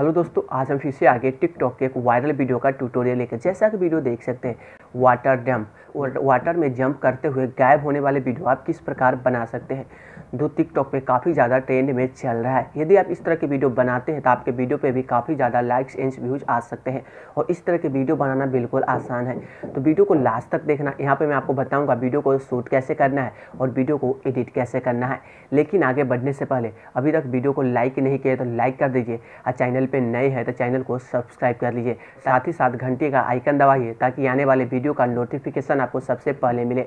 Hello दोस्तों, आज हम फिर से आगे टिकटॉक के एक वायरल वीडियो का ट्यूटोरियल लेकर जैसा कि वीडियो देख सकते हैं वाटर डैम्प वाटर में जंप करते हुए गायब होने वाले वीडियो आप किस प्रकार बना सकते हैं? जो टिकटॉक पे काफ़ी ज़्यादा ट्रेंड में चल रहा है। यदि आप इस तरह के वीडियो बनाते हैं तो आपके वीडियो पे भी काफ़ी ज़्यादा लाइक्स एंड व्यूज़ आ सकते हैं। और इस तरह के वीडियो बनाना बिल्कुल आसान है। तो वीडियो को लास्ट तक देखना। यहाँ पर मैं आपको बताऊँगा वीडियो को शूट कैसे करना है और वीडियो को एडिट कैसे करना है। लेकिन आगे बढ़ने से पहले, अभी तक वीडियो को लाइक नहीं किया तो लाइक कर दीजिए। और चैनल पर नए हैं तो चैनल को सब्सक्राइब कर लीजिए। साथ ही साथ घंटे का आइकन दबाइए, ताकि आने वाले वीडियो का नोटिफिकेशन आपको सबसे पहले मिले।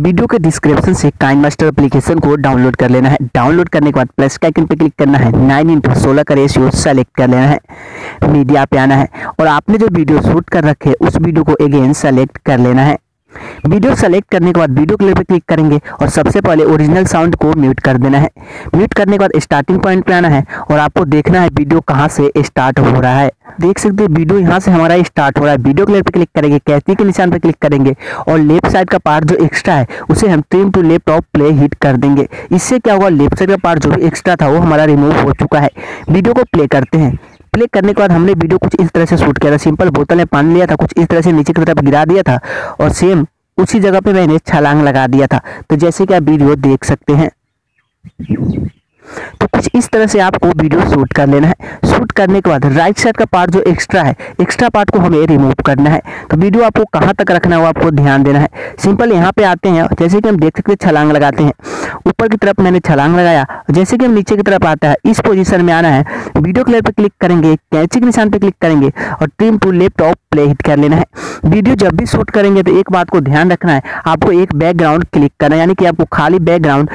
वीडियो के डिस्क्रिप्शन से काइन मास्टर अप्लीकेशन को डाउनलोड कर लेना है। डाउनलोड करने के बाद प्लस का आइकन पर क्लिक करना है। नाइन इंटू सोलह का रेशियो सेलेक्ट कर लेना है। मीडिया पे आना है। और आपने जो वीडियो शूट कर रखे उस वीडियो को अगेन सेलेक्ट कर लेना है। वीडियो सेलेक्ट करने के बाद वीडियो क्लिप पे क्लिक करेंगे और सबसे पहले ओरिजिनल साउंड को म्यूट कर देना है। म्यूट करने के बाद स्टार्टिंग पॉइंट पे आना है और आपको देखना है वीडियो कहाँ से स्टार्ट हो रहा है। देख सकते हैं वीडियो यहाँ से हमारा स्टार्ट हो रहा है। वीडियो क्लिप पे क्लिक करेंगे कैसी के निशान पर क्लिक करेंगे और लेफ़्ट साइड का पार्ट जो एक्स्ट्रा है, उसे हम trim to left off play hit कर देंगे। इससे क्या हुआ लेफ़्ट साइड का पार्ट जो भी एक्स्ट्रा था, वो हमारा रिमूव हो चुका है। वीडियो को प्ले करते हैं। प्ले करने के बाद हमने वीडियो कुछ इस तरह से शूट किया था। सिंपल बोतल में पानी लिया था, कुछ इस तरह से नीचे की तरफ़ गिरा दिया था और सेम उसी जगह पे मैंने छलांग लगा दिया था। तो जैसे कि आप वीडियो देख सकते हैं। तो कुछ इस तरह से आपको वीडियो शूट कर लेना है। शूट करने के बाद राइट साइड का पार्ट जो एक्स्ट्रा है एक्स्ट्रा पार्ट को हमें रिमूव करना है। तो वीडियो आपको कहाँ तक रखना है वो आपको ध्यान देना है। सिंपल यहाँ पे आते हैं, जैसे कि हम देख सकते हैं छलांग लगाते हैं। ऊपर की तरफ़ मैंने छलांग लगाया, जैसे कि हम नीचे की तरफ़ आता है, इस पोजीशन में आना है। वीडियो क्लियर पे क्लिक करेंगे कैंची निशान पे क्लिक करेंगे और trim to left play hit कर लेना है। वीडियो जब भी शूट करेंगे तो एक बात को ध्यान रखना है, आपको एक बैकग्राउंड क्लिक करना है, यानी कि आपको खाली बैकग्राउंड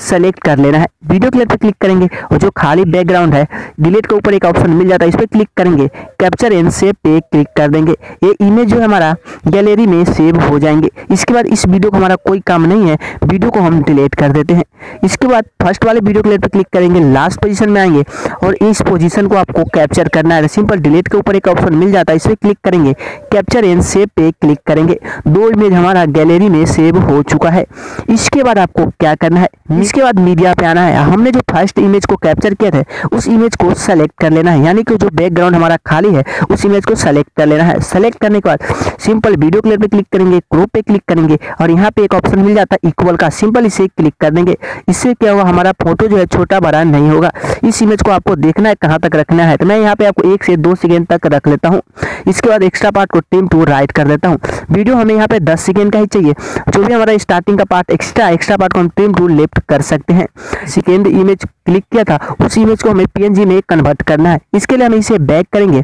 सेलेक्ट कर लेना है। वीडियो क्लियर पर क्लिक करेंगे और जो खाली बैकग्राउंड है डिलीट के ऊपर एक ऑप्शन मिल जाता है, इस पर क्लिक करेंगे कैप्चर एंड सेव पे क्लिक कर देंगे। ये इमेज जो है हमारा गैलरी में सेव हो जाएँगे। इसके बाद इस वीडियो को हमारा कोई काम नहीं है वीडियो को हम डिलीट कर देते हैं। इसके बाद फ़र्स्ट वाले वीडियो क्लियर पे क्लिक करेंगे लास्ट पोजिशन में आएँगे और इस पोजिशन को आपको कैप्चर करना है। सिंपल डिलीट के ऊपर एक ऑप्शन मिल जाता है इस पर क्लिक करेंगे। कैप्चर एंड सेव पे क्लिक करेंगे। दो इमेज हमारा गैलरी में सेव हो चुका है। इसके बाद आपको क्या करना है? इसके बाद मीडिया पे आना है। हमने जो फ़र्स्ट इमेज को कैप्चर किया था, उस इमेज को सेलेक्ट कर लेना है। यानी कि जो बैकग्राउंड हमारा खाली है, उस इमेज को सेलेक्ट कर लेना है। सेलेक्ट करने के बाद सिंपल वीडियो क्लियर पे क्लिक करेंगे क्रोप पे क्लिक करेंगे और यहाँ पे एक ऑप्शन मिल जाता है इक्वल का। सिंपल इसे क्लिक कर देंगे। इससे क्या होगा? हमारा फ़ोटो जो है छोटा बड़ा नहीं होगा। इस इमेज को आपको देखना है, कहाँ तक रखना है। तो मैं यहाँ पे आपको एक से दो सेकेंड तक रख लेता हूँ। इसके बाद एक्स्ट्रा पार्ट को टीम टू राइट कर देता हूँ। वीडियो हमें यहाँ पे दस सेकेंड का ही चाहिए। जो भी हमारा स्टार्टिंग का पार्ट एक्स्ट्रा एक्स्ट्रा पार्ट को हम टीम टू लेफ़्ट कर सकते हैं। सेकेंड इमेज क्लिक किया था, उस इमेज को हमें पीएनजी में कन्वर्ट करना है। इसके लिए हमें इसे बैक करेंगे।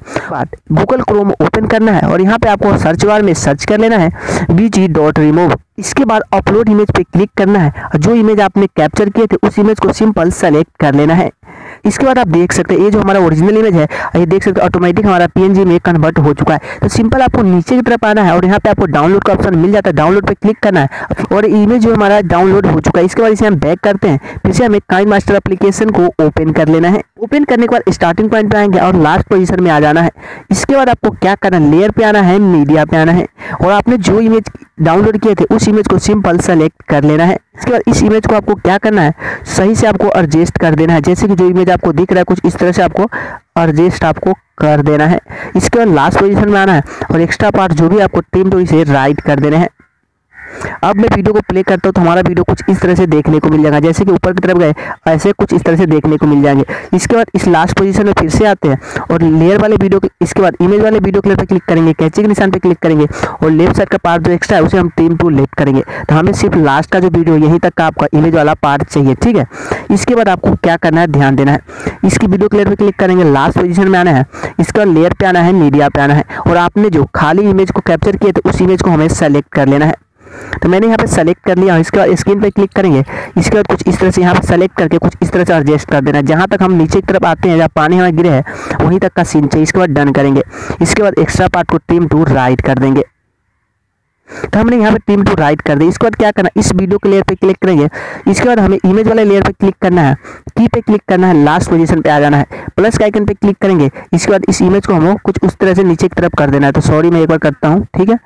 गूगल क्रोम ओपन करना है और यहाँ पे आपको सर्च बार में सर्च कर लेना है। बी डॉट रिमूव इसके बाद अपलोड इमेज पे क्लिक करना है। जो इमेज आपने कैप्चर किए थे, उस इमेज को सिंपल सेलेक्ट कर लेना है। इसके बाद आप देख सकते हैं, ये जो हमारा ओरिजिनल इमेज है, ये देख सकते हैं ऑटोमेटिक हमारा पीएनजी में कन्वर्ट हो चुका है। तो सिंपल आपको नीचे की तरफ़ आना है और यहाँ पे आपको डाउनलोड का ऑप्शन मिल जाता है। डाउनलोड पर क्लिक करना है और इमेज जो हमारा डाउनलोड हो चुका है, इसके बाद इसे हम बैक करते हैं। फिर से हमें काइन मास्टर एप्लीकेशन को ओपन कर लेना है। ओपन करने के बाद स्टार्टिंग पॉइंट पे आएँगे और लास्ट पोजिशन में आ जाना है। इसके बाद आपको क्या करना है? लेयर पे आना है मीडिया पे आना है। और आपने जो इमेज डाउनलोड किए थे, उस इमेज को सिंपल सेलेक्ट कर लेना है। इसके बाद इस इमेज को आपको क्या करना है? सही से आपको एडजस्ट कर देना है। जैसे कि जो इमेज आपको दिख रहा है, कुछ इस तरह से आपको एडजस्ट आपको कर देना है। इसके बाद लास्ट पोजीशन में आना है और एक्स्ट्रा पार्ट जो भी आपको टीम तो इसे राइट कर देना है। अब मैं वीडियो को प्ले करता हूँ तो हमारा वीडियो कुछ इस तरह से देखने को मिल जाएगा। जैसे कि ऊपर की तरफ़ गए, ऐसे कुछ इस तरह से देखने को मिल जाएँगे। इसके बाद इस लास्ट पोजीशन में फिर से आते हैं और लेयर वाले वीडियो इसके बाद इमेज वाले वीडियो क्लिप पर क्लिक करेंगे, कैची के निशान पर क्लिक करेंगे और लेफ़्ट साइड का पार्ट जो एक्स्ट्रा है, उसे हम टीम टू लेफ़्ट करेंगे। तो हमें सिर्फ़ लास्ट का जो वीडियो यहीं तक का आपका इमेज वाला पार्ट चाहिए, ठीक है? इसके बाद आपको क्या करना है, ध्यान देना है। इसकी वीडियो क्लियर पर क्लिक करेंगे लास्ट पोजीशन में आना है। इसके लेयर पे आना है मीडिया पे आना है। और आपने जो खाली इमेज को कैप्चर किया तो उस इमेज को हमें सेलेक्ट कर लेना है। तो मैंने यहाँ पे सेलेक्ट कर लिया इसके बाद स्क्रीन पे क्लिक करेंगे। इसके बाद कुछ इस तरह से यहाँ पे सेलेक्ट करके कुछ इस तरह से एडजस्ट कर देना। जहाँ तक हम नीचे की तरफ़ आते हैं, जहाँ पानी हमें गिरे है, वहीं तक का सीन चाहिए। इसके बाद डन करेंगे। इसके बाद एक्स्ट्रा पार्ट को टीम टू राइट कर देंगे। तो हमने यहाँ पे टीम टू राइट कर दी इसके बाद क्या करना इस वीडियो के लेयर पे क्लिक करेंगे। इसके बाद हमें इमेज वाले लेयर पे क्लिक करना है। की पे क्लिक करना है। लास्ट पोजीशन पे आ जाना है। प्लस के आइकन पे क्लिक करेंगे। इसके बाद इस इमेज को हम कुछ उस तरह से नीचे की तरफ़ कर देना है। तो सॉरी मैं एक बार करता हूँ। ठीक है?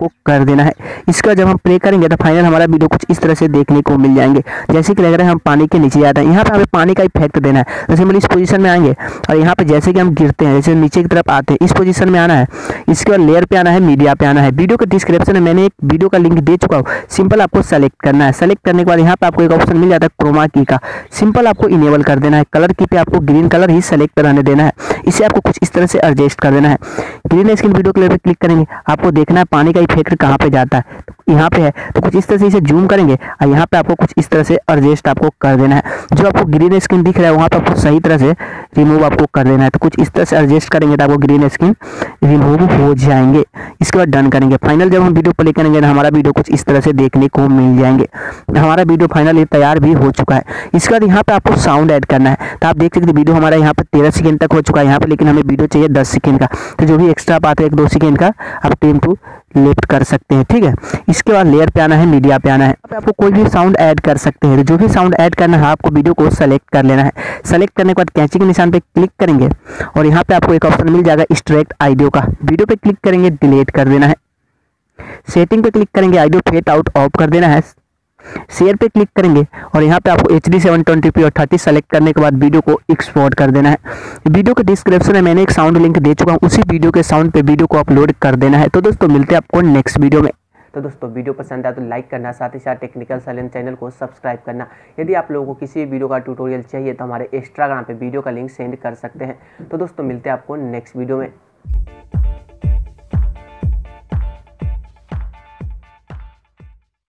आपको कर देना है। इसका जब हम प्ले करेंगे तो फाइनल हमारा वीडियो कुछ इस तरह से देखने को मिल जाएँगे। जैसे कि लग रहा है हम पानी के नीचे जाते हैं। यहाँ पे हमें पानी का इफ़ेक्ट देना है। जैसे हम इस पोजीशन में आएँगे और यहाँ पे जैसे कि हम गिरते हैं, जैसे नीचे की तरफ़ आते हैं, इस पोजीशन में आना है। इसके बाद लेयर पे आना है मीडिया पे आना है। वीडियो के डिस्क्रिप्शन में मैंने एक वीडियो का लिंक दे चुका हूँ। सिंपल आपको सेलेक्ट करना है। सेलेक्ट करने के बाद यहाँ पे आपको एक ऑप्शन मिल जाता है क्रोमा की का। सिंपल आपको इनेबल कर देना है। कलर की पे आपको ग्रीन कलर ही सेलेक्ट रहने देना है। इसे आपको कुछ इस तरह से एडजस्ट कर देना है। ग्रीन स्क्रीन वीडियो के पे क्लिक करेंगे। आपको देखना है पानी का इफ़ेक्ट कहाँ पे जाता है? तो यहाँ पे है। तो कुछ इस तरह से इसे जूम करेंगे और यहाँ पे आपको कुछ इस तरह से एडजस्ट आपको कर देना है। जो आपको ग्रीन स्क्रीन दिख रहा है, वहाँ पे आपको सही तरह से रिमूव आपको कर देना है। तो कुछ इस तरह से एडजस्ट करेंगे तो आपको ग्रीन स्क्रीन रिमूव हो जाएँगे। इसके बाद डन करेंगे। फाइनल जब हम वीडियो प्ले करेंगे तो हमारा वीडियो कुछ इस तरह से देखने को मिल जाएँगे। हमारा वीडियो फाइनली तैयार भी हो चुका है। इसके बाद यहाँ पे आपको साउंड ऐड करना है। तो आप देख सकते वीडियो हमारा यहाँ पे तेरह सेकंड तक हो चुका है यहाँ पे, लेकिन हमें वीडियो चाहिए दस सेकेंड का। तो जो भी एक्स्ट्रा पाते एक दो सेकेंड का, आप टेन टू लेफ़्ट कर सकते हैं, ठीक है? इसके बाद लेयर पे आना है मीडिया पे आना है। पे आपको कोई भी साउंड ऐड कर सकते हैं। तो जो भी साउंड ऐड करना है, आपको वीडियो को सेलेक्ट कर लेना है। सेलेक्ट करने के बाद कैंची के निशान पे क्लिक करेंगे और यहाँ पे आपको एक ऑप्शन मिल जाएगा स्ट्रेक्ट आइडियो का। वीडियो पे क्लिक करेंगे डिलीट कर देना है। सेटिंग पे क्लिक करेंगे आइडियो फेट आउट ऑफ़ कर देना है। शेयर पे क्लिक करेंगे और यहाँ पे आपको H D seven twenty P और थर्टी सेलेक्ट करने के बाद वीडियो को एक्सपोर्ट कर देना है। वीडियो के डिस्क्रिप्शन में मैंने एक साउंड लिंक दे चुका हूँ, उसी वीडियो के साउंड पे वीडियो को अपलोड कर देना है। तो दोस्तों, मिलते हैं आपको नेक्स्ट वीडियो में। तो दोस्तों, वीडियो पसंद आया तो लाइक करना, साथ ही साथ टेक्निकल सैलेंट चैनल को सब्सक्राइब करना। यदि आप लोगों को किसी वीडियो का ट्यूटोरियल चाहिए तो हमारे इंस्टाग्राम पे वीडियो का लिंक सेंड कर सकते हैं। तो दोस्तों, मिलते हैं आपको नेक्स्ट वीडियो में।